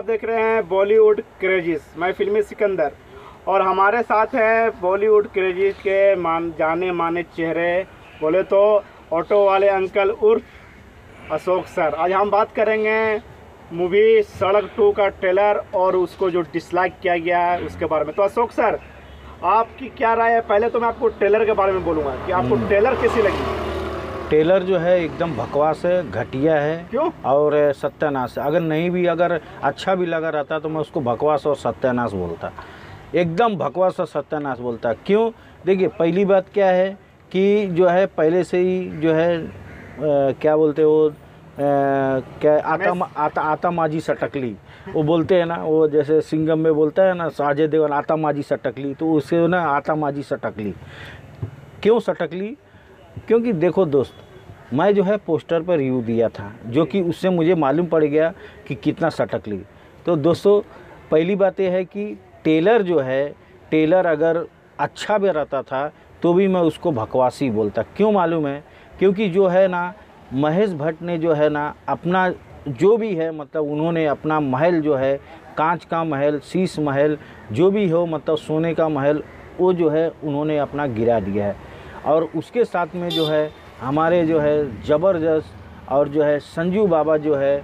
आप देख रहे हैं बॉलीवुड क्रेजिस मैं फिल्मी सिकंदर। और हमारे साथ हैं बॉलीवुड क्रेजिस के मान जाने माने चेहरे बोले तो ऑटो वाले अंकल उर्फ़ अशोक सर। आज हम बात करेंगे मूवी सड़क टू का ट्रेलर और उसको जो डिसलाइक किया गया है उसके बारे में। तो अशोक सर आपकी क्या राय है? पहले तो मैं आपको ट्रेलर के बारे में बोलूँगा कि आपको ट्रेलर कैसी लगी? टेलर जो है एकदम बकवास है घटिया है। क्यों? और सत्यानाश है। अगर नहीं भी अगर अच्छा भी लगा रहता तो मैं उसको बकवास और सत्यानाश बोलता। एकदम बकवास और सत्यानाश बोलता। क्यों? देखिए पहली बात क्या है कि जो है पहले से ही जो है आ, क्या बोलते हो आ, क्या आता आता आता माजी सटकली। वो बोलते हैं ना वो जैसे सिंगम में बोलता है ना साजे देवन आता माजी सटकली तो उसे ना आता माजी सटकली। क्यों सटकली? क्योंकि देखो दोस्त, मैं जो है पोस्टर पर रिव्यू दिया था, जो कि उससे मुझे मालूम पड़ गया कि कितना सटक ली। तो दोस्तों, पहली बात यह है कि टेलर जो है, टेलर अगर अच्छा भी रहता था तो भी मैं उसको भकवासी बोलता। क्यों मालूम है? क्योंकि जो है ना, महेश भट्ट ने जो है ना, अपना जो भी है मतलब उन्होंने अपना महल जो है, कांच का महल, शीश महल, जो भी हो मतलब सोने का महल, वो जो है उन्होंने अपना गिरा दिया है। और उसके साथ में जो है हमारे जो है ज़बरदस्त और जो है संजू बाबा जो है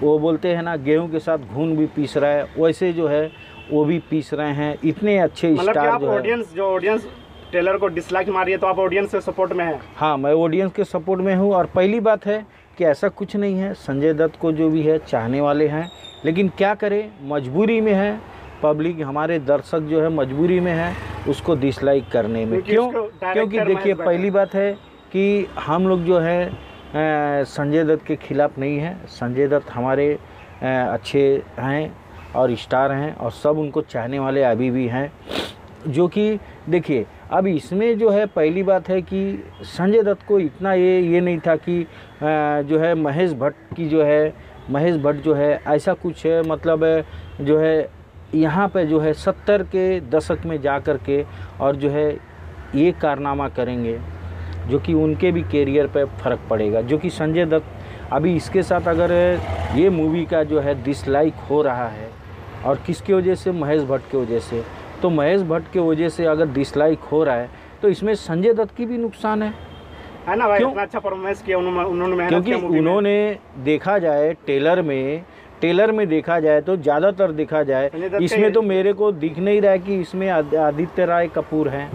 वो बोलते हैं ना गेहूँ के साथ घून भी पीस रहा है वैसे जो है वो भी पीस रहे हैं इतने अच्छे मतलब स्टार जो ऑडियंस जो ऑडियंस टेलर को डिसलाइक मारी है तो आप ऑडियंस के सपोर्ट में हैं। हाँ मैं ऑडियंस के सपोर्ट में हूँ और पहली बात है कि ऐसा कुछ नहीं है संजय दत्त को जो भी है चाहने वाले हैं लेकिन क्या करें मजबूरी में है पब्लिक हमारे दर्शक जो है मजबूरी में है उसको डिसलाइक करने में। क्यों? क्योंकि देखिए पहली बात है कि हम लोग जो है संजय दत्त के खिलाफ नहीं है। संजय दत्त हमारे अच्छे हैं और स्टार हैं और सब उनको चाहने वाले अभी भी हैं। जो कि देखिए अब इसमें जो है पहली बात है कि संजय दत्त को इतना ये ये नहीं था कि जो है महेश भट्ट की जो है महेश भट्ट जो है ऐसा कुछ है मतलब जो है यहाँ पे जो है सत्तर के दशक में जा कर के और जो है ये कारनामा करेंगे जो कि उनके भी कैरियर पे फ़र्क पड़ेगा। जो कि संजय दत्त अभी इसके साथ अगर ये मूवी का जो है डिसलाइक हो रहा है और किसके वजह से? महेश भट्ट के वजह से। तो महेश भट्ट के वजह से अगर डिसलाइक हो रहा है तो इसमें संजय दत्त की भी नुकसान है। है ना भाई? क्यों? अच्छा परफॉर्मेंस किया उन्होंने उन्होंने क्योंकि। उन्होंने देखा जाए टेलर में टेलर में देखा जाए तो ज़्यादातर देखा जाए इसमें तो मेरे को दिख नहीं रहा है कि इसमें आदित्य राय कपूर हैं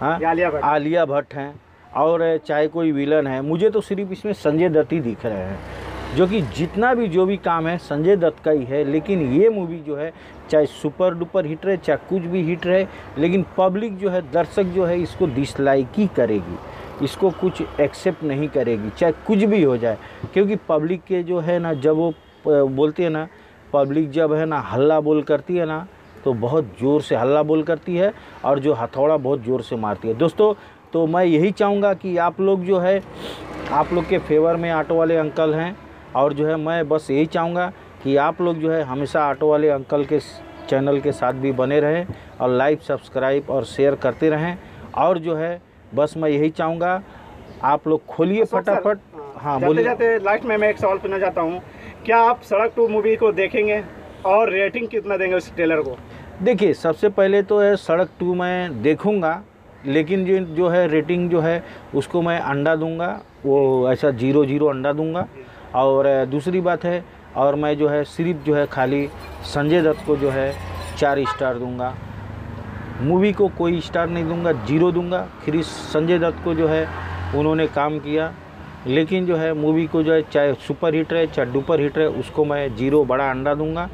हाँ? आलिया भट्ट। हैं और चाहे कोई विलन है मुझे तो सिर्फ़ इसमें संजय दत्त ही दिख रहे हैं जो कि जितना भी जो भी काम है संजय दत्त का ही है लेकिन ये मूवी जो है चाहे सुपर डुपर हिट रहे चाहे कुछ भी हिट रहे लेकिन पब्लिक जो है दर्शक जो है इसको डिसलाइक ही करेगी इसको कुछ एक्सेप्ट नहीं करेगी चाहे कुछ भी हो जाए क्योंकि पब्लिक के जो है ना जब वो बोलती है ना पब्लिक जब है ना हल्ला बोल करती है ना तो बहुत ज़ोर से हल्ला बोल करती है और जो हथौड़ा बहुत ज़ोर से मारती है। दोस्तों तो मैं यही चाहूँगा कि आप लोग जो है आप लोग के फेवर में ऑटो वाले अंकल हैं और जो है मैं बस यही चाहूँगा कि आप लोग जो है हमेशा ऑटो वाले अंकल के चैनल के साथ भी बने रहें और लाइक सब्सक्राइब और शेयर करते रहें। और जो है बस मैं यही चाहूँगा आप लोग खोलिए फटाफट। हाँ जाते बोलिए। जाते लास्ट में मैं एक सवाल पूछना चाहता हूँ। क्या आप सड़क टू मूवी को देखेंगे और रेटिंग कितना देंगे उस ट्रेलर को? देखिए, सबसे पहले तो है सड़क टू मैं देखूँगा, लेकिन जो जो है रेटिंग जो है उसको मैं अंडा दूँगा, वो ऐसा ज़ीरो ज़ीरो अंडा दूँगा। और दूसरी बात है, और मैं जो है सिर्फ़ जो है खाली संजय दत्त को जो है चार स्टार दूँगा। मूवी को कोई स्टार नहीं दूँगा, ज़ीरो दूँगा। फिर संजय दत्त को जो है उन्होंने काम किया लेकिन जो है मूवी को जो है चाहे सुपर हिट रहे चाहे डुपर हिट रहे उसको मैं ज़ीरो बड़ा अंडा दूँगा।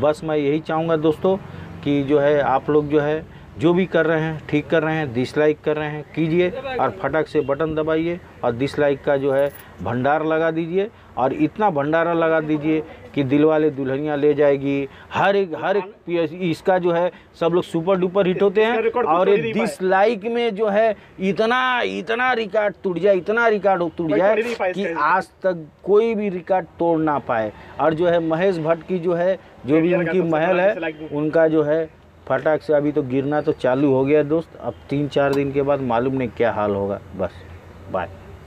बस मैं यही चाहूँगा दोस्तों कि जो है आप लोग जो है जो भी कर रहे हैं ठीक कर रहे हैं डिसलाइक कर रहे हैं कीजिए और फटक से बटन दबाइए और डिसलाइक का जो है भंडार लगा दीजिए और इतना भंडारा लगा दीजिए कि दिलवाले दुल्हनिया ले जाएगी। हर एक हर एक इसका जो है सब लोग सुपर डुपर हिट होते हैं तो और ये नहीं डिसलाइक में जो है इतना इतना रिकॉर्ड टूट जाए इतना रिकॉर्ड टूट जाए कि आज तक कोई भी रिकॉर्ड तोड़ ना पाए। और जो है महेश भट्ट की जो है जो भी उनकी महल है उनका जो है फटाक से अभी तो गिरना तो चालू हो गया दोस्त। अब तीन चार दिन के बाद मालूम नहीं क्या हाल होगा। बस बाय